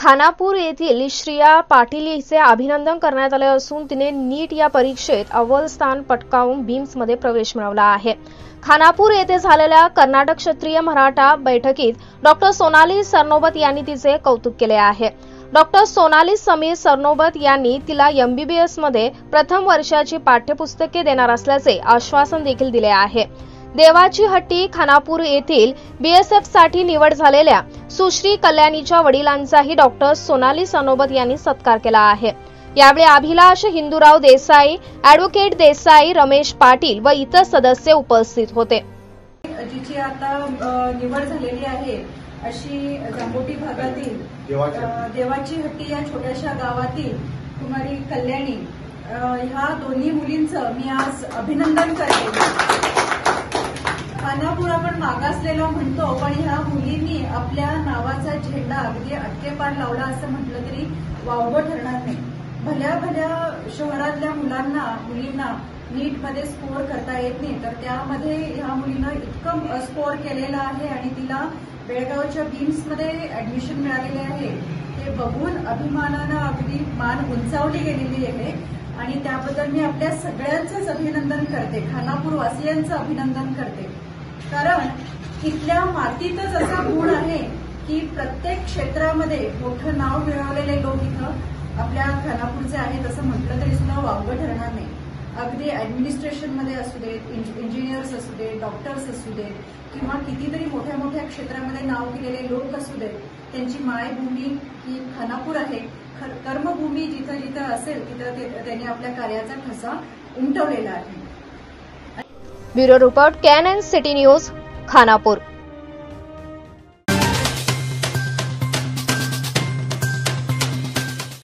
खानापूर येथील श्रिया पाटील हिचे अभिनंदन करण्यात आले असून तिने नीट या परीक्षेत अव्वल स्थान पटकावून बीम्समध्ये प्रवेश मिळवला आहे. खानापूर येथे झालेल्या कर्नाटक क्षत्रिय मराठा बैठकीत डॉक्टर सोनाली सरनोबत यांनी तिचे कौतुक केले आहे. डॉक्टर सोनाली समीर सरनोबत यांनी तिला एमबीबीएसमध्ये प्रथम वर्षाची पाठ्यपुस्तके देणार असल्याचे आश्वासन देखील दिले आहे. देवाची हट्टी खानापूर येथील बीएसएफसाठी निवड झालेल्या सुश्री कल्याणीच्या वडिलांचाही डॉक्टर सोनाली सनोबत यांनी सत्कार केला आहे. यावेळी अभिलाष हिंदूराव देसाई ऍडव्होकेट देसाई रमेश पाटील व इतर सदस्य उपस्थित होते. जिची आता निवड झालेली आहे अशी जांबोटी भागातील देवाची हट्टी. या छोट्याशा गावातील कुमारी कल्याणी ह्या दोन्ही मुलींचं मी आज अभिनंदन करते. खानापूर आपण मागासलेला म्हणतो पण ह्या मुलींनी आपल्या नावाचा झेंडा अगदी अटकेपार लावला असं म्हटलं तरी वावगं ठरणार नाही. भल्या भल्या शहरातल्या मुलांना मुलींना नीटमध्ये स्कोअर करता येत नाही तर त्यामध्ये ह्या मुलीनं इतकं स्कोअर केलेलं आहे आणि तिला बेळगावच्या बीम्समध्ये ऍडमिशन मिळालेले आहे. ते बघून अभिमानानं अगदी मान उंचावली गेलेली आहे. आणि त्याबद्दल मी आपल्या सगळ्यांचंच अभिनंदन करते. खानापूर वासियांचं अभिनंदन करते. कारण इथल्या मातीतच असा गुण आहे की प्रत्येक क्षेत्रामध्ये मोठं नाव मिळवलेले लोक इथं. आपल्या खानापूरचे आहेत असं म्हटलं तरी सुद्धा वावगं ठरणार नाही. अगदी ऍडमिनिस्ट्रेशनमध्ये असू देत इंजिनियर्स असू देत डॉक्टर्स असू देत किंवा कितीतरी मोठ्या मोठ्या क्षेत्रामध्ये नाव केलेले लोक असू देत त्यांची मायभूमी ही खानापूर आहे. कर्मभूमी जिथं जिथं असेल तिथं त्यांनी आपल्या कार्याचा ठसा उमटवलेला आहे. Bureau report can N city news Khanapur.